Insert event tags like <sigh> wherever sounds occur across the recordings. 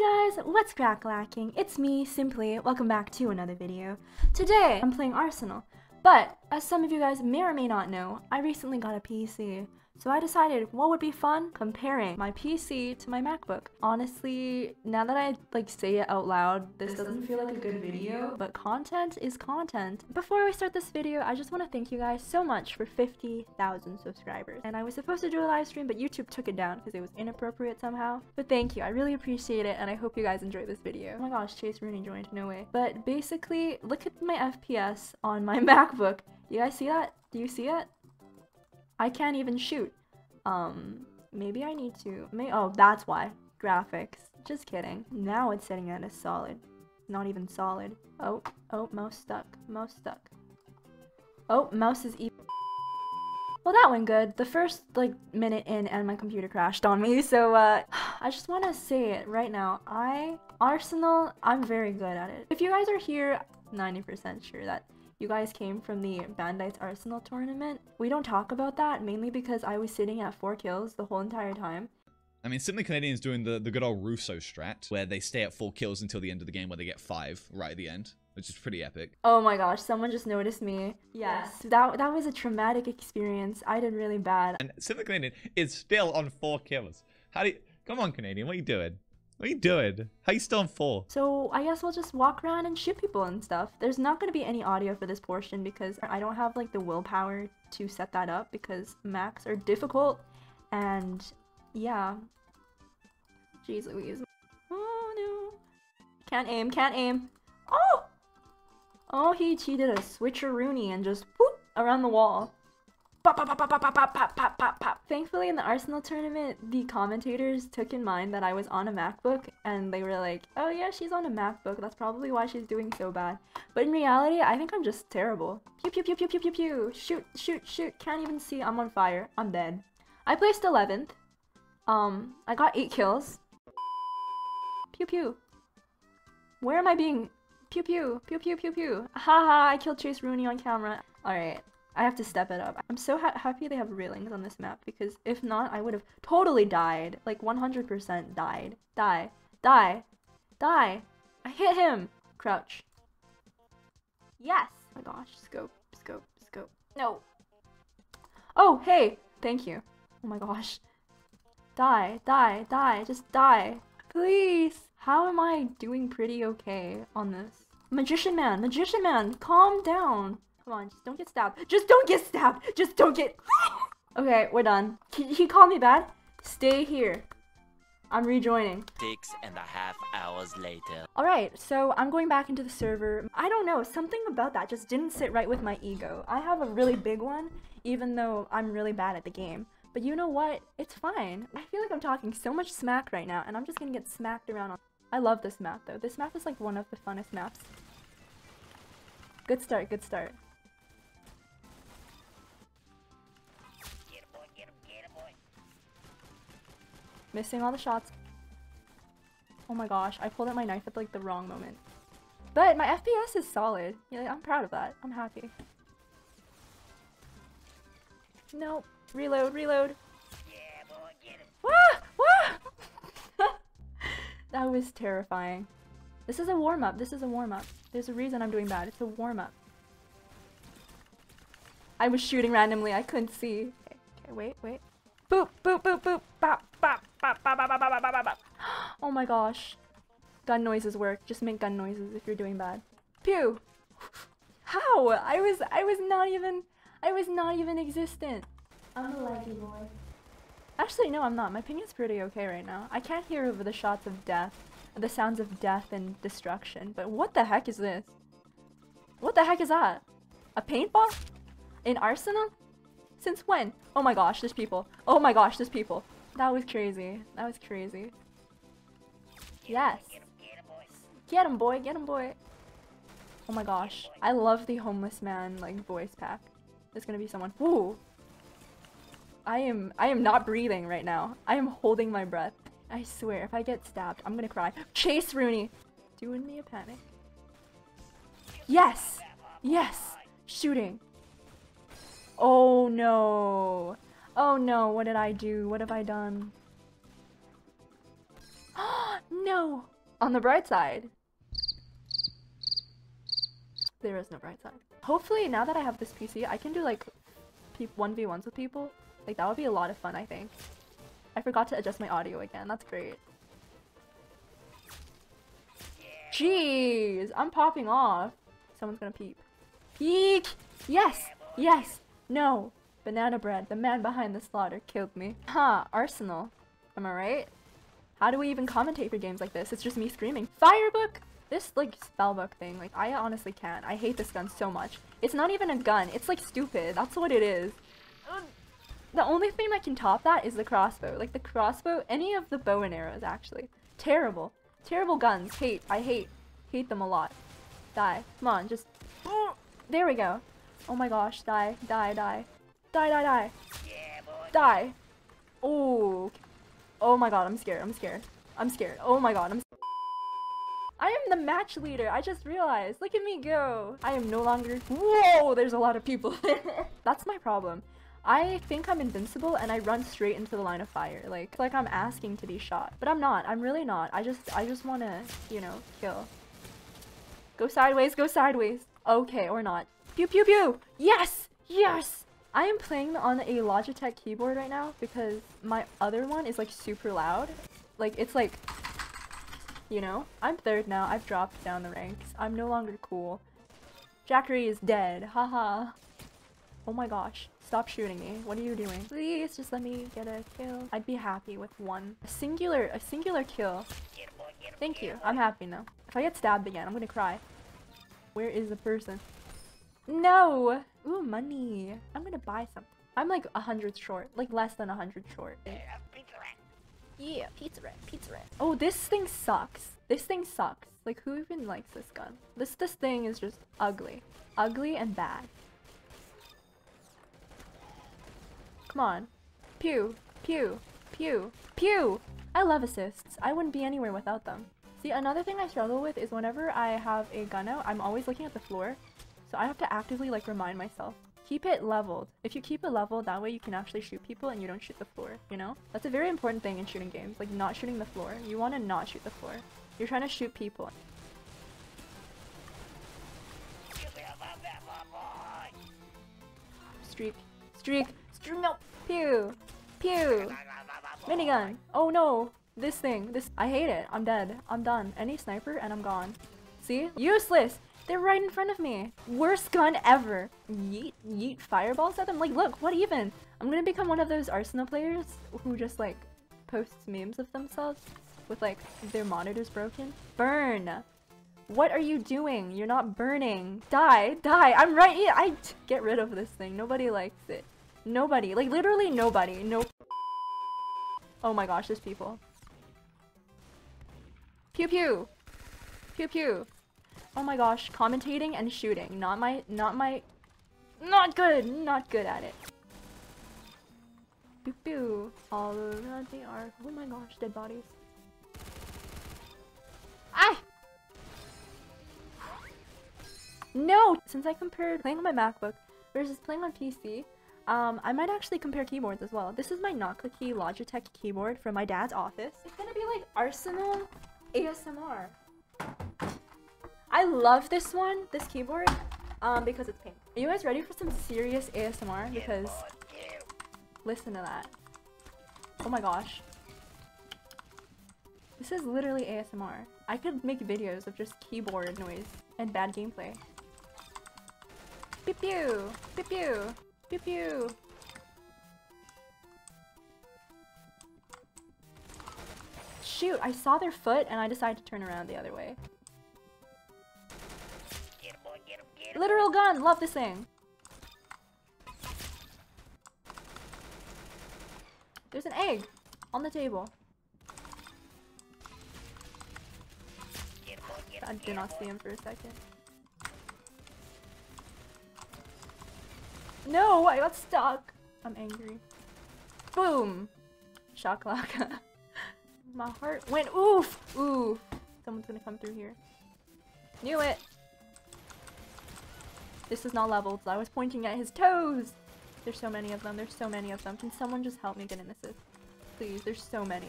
Guys, what's crack lacking? It's me, Simply. Welcome back to another video. Today, I'm playing Arsenal. But, as some of you guys may or may not know, I recently got a PC. So I decided what would be fun comparing my PC to my MacBook. Honestly, now that I like say it out loud, this doesn't feel like a good video, but content is content. Before we start this video, I just want to thank you guys so much for 50,000 subscribers. And I was supposed to do a live stream, but YouTube took it down because it was inappropriate somehow. But thank you, I really appreciate it, and I hope you guys enjoy this video. Oh my gosh, Chase Rooney joined, no way. But basically, look at my FPS on my <laughs> MacBook. You guys see that? Do you see it? I can't even shoot. Um, maybe I need to, may oh, that's why. Graphics. Just kidding. Now it's sitting at a solid. Not even solid. Oh, oh, mouse stuck. Mouse stuck. Oh, mouse is e- well, that went good. The first, like, minute in and my computer crashed on me, <laughs> so, uh, <sighs> I just want to say it right now. I, Arsenal, I'm very good at it. If you guys are here, 90% sure that you guys came from the Bandite's Arsenal tournament. We don't talk about that, mainly because I was sitting at 4 kills the whole entire time. I mean, Simply Canadian's doing the, the good old Russo strat, where they stay at 4 kills until the end of the game, where they get 5 right at the end, which is pretty epic. Oh my gosh, someone just noticed me. Yes, that, that was a traumatic experience. I did really bad. And Simply Canadian is still on 4 kills. How do you... Come on, Canadian, what are you doing? What are you doing? How you still on four? So I guess we'll just walk around and shoot people and stuff. There's not going to be any audio for this portion because I don't have like the willpower to set that up because Macs are difficult and yeah. Jeez Louise. Oh no. Can't aim, can't aim. Oh! Oh, he cheated a switcheroony and just whoop around the wall. Pop, pop, pop, pop, pop, pop, pop, pop, pop. Thankfully, in the Arsenal tournament, the commentators took in mind that I was on a MacBook, and they were like, oh yeah, she's on a MacBook, that's probably why she's doing so bad. But in reality, I think I'm just terrible. Pew pew pew pew pew pew pew. Shoot, shoot, shoot. Can't even see. I'm on fire. I'm dead. I placed 11th. Um, I got 8 kills. Pew pew. Where am I being? Pew pew, pew pew pew pew. Haha, I killed Chase Rooney on camera. Alright. I have to step it up. I'm so ha happy they have railings on this map because if not, I would have totally died. Like 100% died. Die. Die. Die. I hit him. Crouch. Yes. Oh my gosh. Scope. Scope. Scope. No. Oh, hey. Thank you. Oh my gosh. Die. Die. Die. Just die. Please. How am I doing pretty okay on this? Magician man. Magician man. Calm down. Come on, just don't get stabbed. Just don't get stabbed. Just don't get. <gasps> okay, we're done. He, he called me bad. Stay here. I'm rejoining. Six and a half hours later. Alright, so I'm going back into the server. I don't know, something about that just didn't sit right with my ego. I have a really big one, even though I'm really bad at the game. But you know what? It's fine. I feel like I'm talking so much smack right now, and I'm just gonna get smacked around. I love this map though. This map is like one of the funnest maps. Good start, good start. Missing all the shots. Oh my gosh, I pulled out my knife at like the wrong moment. But my FPS is solid. Yeah, I'm proud of that. I'm happy. No. Reload, reload. Yeah, boy, get him. That was terrifying. This is a warm-up. This is a warm-up. There's a reason I'm doing bad. It's a warm-up. I was shooting randomly. I couldn't see. Okay, okay wait, wait. Boop, boop, boop, boop. Bop, bop, bop, bop, bop, bop, bop, bop, bop. <gasps> Oh my gosh. Gun noises work. Just make gun noises if you're doing bad. Pew! <laughs> How? I was I was not even I was not even existent. I'm a laggy boy. Actually, no, I'm not. My ping is pretty okay right now. I can't hear over the shots of death, the sounds of death and destruction. But what the heck is this? What the heck is that? A paintball? In Arsenal? Since when? Oh my gosh, there's people. Oh my gosh, there's people. That was crazy. That was crazy. Yes. Get him, boy. Get him, boy. Oh my gosh. I love the homeless man, like, voice pack. There's gonna be someone. Ooh. I am- I am not breathing right now. I am holding my breath. I swear, if I get stabbed, I'm gonna cry. Chase Rooney! Doing me a panic. Yes! Yes! Shooting. Oh no. Oh no, what did I do? What have I done? <gasps> no! On the bright side, there is no bright side. Hopefully, now that I have this PC, I can do like pe- 1v1s with people. Like, that would be a lot of fun, I think. I forgot to adjust my audio again. That's great. Jeez, I'm popping off. Someone's gonna peep. Peek! Yes! Yes! No! Banana bread, the man behind the slaughter, killed me. Huh, Arsenal. Am I right? How do we even commentate for games like this? It's just me screaming. Firebook! This, like, spellbook thing, like, I honestly can't. I hate this gun so much. It's not even a gun. It's, like, stupid. That's what it is. The only thing that can top that is the crossbow. Like, the crossbow, any of the bow and arrows, actually. Terrible. Terrible guns. Hate. I hate. Hate them a lot. Die. Come on, just... There we go. Oh my gosh, die. Die, die. Die, die, die. Die. Oh. Oh my god, I'm scared. I'm scared. I'm scared. Oh my god, I'm I am the match leader. I just realized. Look at me go. I am no longer. Whoa, there's a lot of people. <laughs> That's my problem. I think I'm invincible and I run straight into the line of fire. Like, like I'm asking to be shot. But I'm not. I'm really not. I just, I just want to, you know, kill. Go sideways, go sideways. Okay, or not. Pew pew pew! Yes! Yes! I am playing on a Logitech keyboard right now because my other one is like super loud. Like, it's like you know? I'm third now. I've dropped down the ranks. I'm no longer cool. Jackery is dead. Haha. oh my gosh. Stop shooting me. What are you doing? Please just let me get a kill. I'd be happy with one. A singular, a singular kill. Thank you. I'm happy now. If I get stabbed again, I'm gonna cry. Where is the person? No! Ooh, money. I'm gonna buy something. I'm like a hundred short. Like less than a hundred short. Yeah, pizza rat, pizza rat. Oh, this thing sucks. This thing sucks. Like, who even likes this gun? This this thing is just ugly. Ugly and bad. Come on. Pew, pew, pew, pew! I love assists. I wouldn't be anywhere without them. See, another thing I struggle with is whenever I have a gun out, I'm always looking at the floor. So I have to actively, like, remind myself. Keep it leveled. If you keep it leveled, that way you can actually shoot people and you don't shoot the floor, you know? That's a very important thing in shooting games, like not shooting the floor. You want to not shoot the floor. You're trying to shoot people. Streak. Streak. Streak. No. Pew. Pew. Minigun. Oh no. This thing. This. I hate it. I'm dead. I'm done. Any sniper and I'm gone. See? Useless. They're right in front of me. Worst gun ever. Yeet, yeet fireballs at them. Like, look, what even? I'm gonna become one of those Arsenal players who just like posts memes of themselves with like their monitors broken. Burn. What are you doing? You're not burning. Die, die. I'm right here. I get rid of this thing. Nobody likes it. Nobody. Like literally nobody. No. Oh my gosh, there's people. Pew pew. Pew pew. Oh my gosh, commentating and shooting. Not my, not my, not good, not good at it. Pew pew. All around the arc. Oh my gosh, dead bodies. Ah! No! Since I compared playing on my MacBook versus playing on PC, um, I might actually compare keyboards as well. This is my not clicky Logitech keyboard from my dad's office. It's gonna be like Arsenal ASMR. I love this one, this keyboard, um, because it's pink. Are you guys ready for some serious ASMR? Because listen to that. Oh my gosh. This is literally ASMR. I could make videos of just keyboard noise and bad gameplay. Pew pew! Pew pew! Pew pew! Shoot, I saw their foot and I decided to turn around the other way. Literal gun! Love this thing! There's an egg on the table. I did not see him for a second. No, I got stuck. I'm angry. Boom. Shakalaka. <laughs> My heart went oof. Oof. Someone's gonna come through here. Knew it. This is not leveled, I was pointing at his toes. There's so many of them. There's so many of them. Can someone just help me get an assist? Please, there's so many.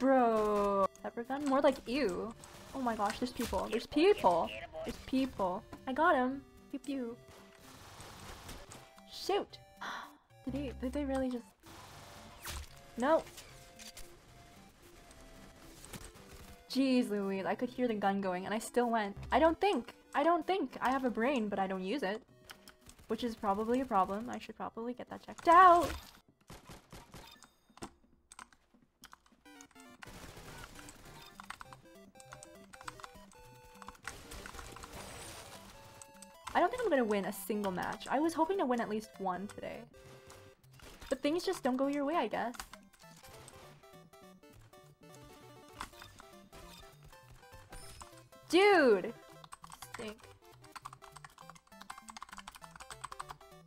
Bro. Pepper gun? More like ew. Oh my gosh, there's people. There's people. There's people. I got him. Pew pew. Shoot. <gasps> Did he? Did they really just? No. Jeez Louise, I could hear the gun going and I still went. I don't think. I don't think. I have a brain, but I don't use it. Which is probably a problem. I should probably get that checked out. I don't think I'm gonna win a single match. I was hoping to win at least one today. But things just don't go your way, I guess. Dude! Stink.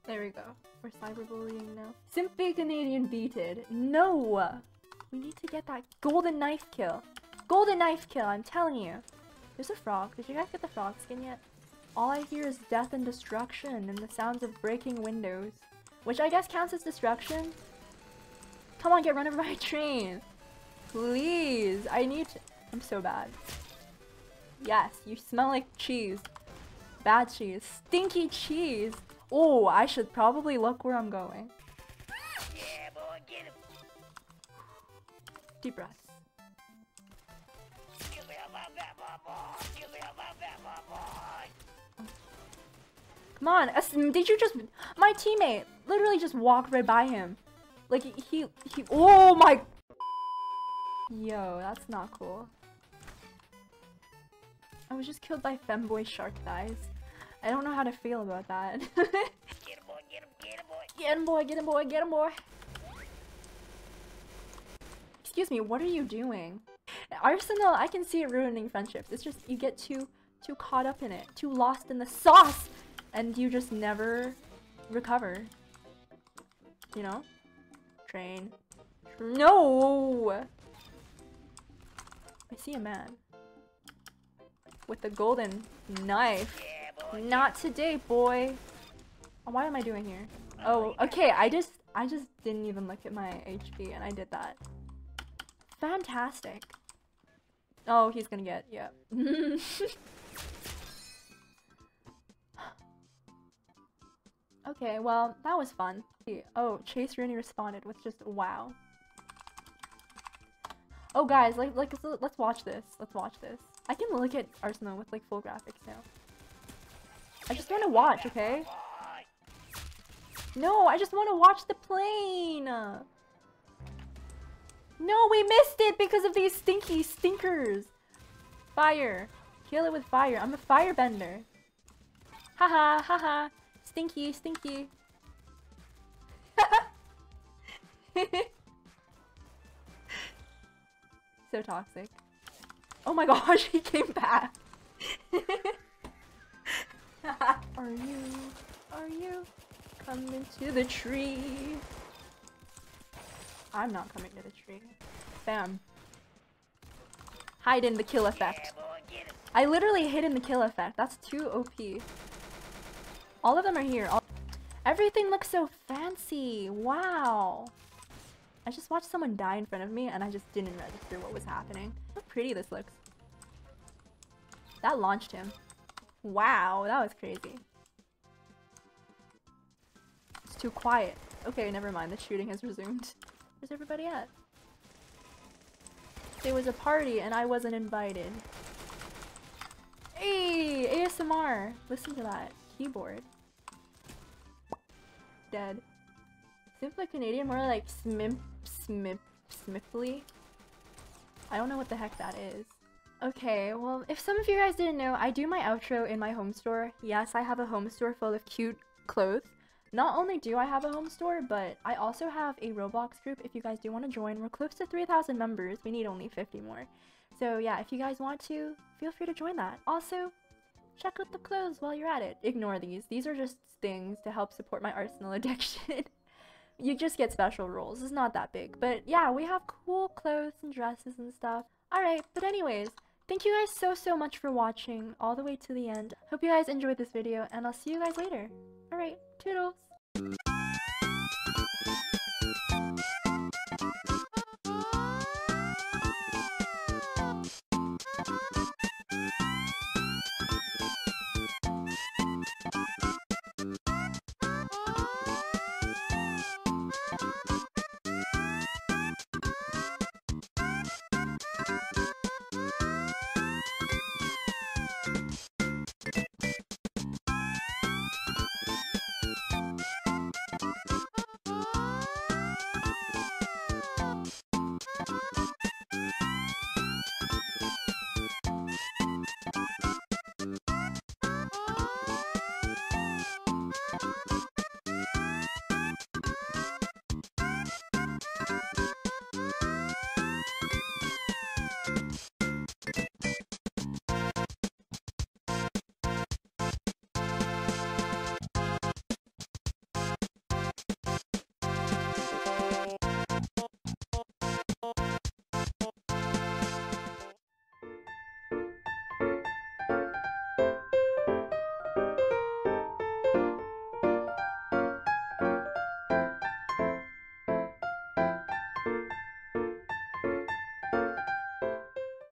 There we go. We're cyberbullying now. Simply Canadian beated. No! We need to get that golden knife kill. Golden knife kill, I'm telling you. There's a frog. Did you guys get the frog skin yet? All I hear is death and destruction and the sounds of breaking windows. Which I guess counts as destruction? Come on, get run over by a train! Please! I need to- I'm so bad. Yes, you smell like cheese. Bad cheese. Stinky cheese! Oh, I should probably look where I'm going. Yeah, boy. Deep breaths. Come on, did you just- My teammate literally just walked right by him. Like, he- he- Oh my- Yo, that's not cool. I was just killed by femboy shark thighs. I don't know how to feel about that. <laughs> Get him, boy, get him, get him, boy. get him, boy, get him, boy, get him, boy. Excuse me, what are you doing? Arsenal, I can see it ruining friendships. It's just you get too too caught up in it, too lost in the sauce, and you just never recover. You know? Train. No! I see a man. With the golden knife. Yeah. Not today, boy. Oh, What am I doing here? Oh, okay. I just, I just didn't even look at my HP, and I did that. Fantastic. Oh, he's gonna get, yeah. <laughs> okay, well, that was fun. Oh, Chase Rooney responded with just wow. Oh, guys, like, like, let's watch this. Let's watch this. I can look at Arsenal with like full graphics now. I just want to watch, okay? No, I just want to watch the plane. No, we missed it because of these stinky stinkers. Fire. Kill it with fire. I'm a firebender. Haha, haha. Stinky, stinky. <laughs> so toxic. Oh my <laughs> gosh, he came back. <laughs> are you, are you coming to the tree? I'm not coming to the tree. Bam. Hide in the kill effect. I literally hid in the kill effect. That's too OP. All of them are here. All Everything looks so fancy. Wow. I just watched someone die in front of me and I just didn't register what was happening. How pretty this looks. That launched him. Wow, that was crazy. It's too quiet. Okay, never mind. The shooting has resumed. Where's everybody at? There was a party and I wasn't invited. Hey, ASMR. Listen to that. Keyboard. Dead. Simply Canadian, more like smimp, smip. I don't know what the heck that is. Okay, well, if some of you guys didn't know, I do my outro in my home store. Yes, I have a home store full of cute clothes. Not only do I have a home store, but I also have a Roblox group if you guys do want to join. We're close to 3,000 members. We need only 50 more. So yeah, if you guys want to, feel free to join that. Also, check out the clothes while you're at it. Ignore these. These are just things to help support my <laughs> Arsenal addiction. You just get special roles. It's not that big. But yeah, we have cool clothes and dresses and stuff. Alright, but anyways, thank you guys so, so much for watching all the way to the end. Hope you guys enjoyed this video, and I'll see you guys later. Alright, toodles! Thank you.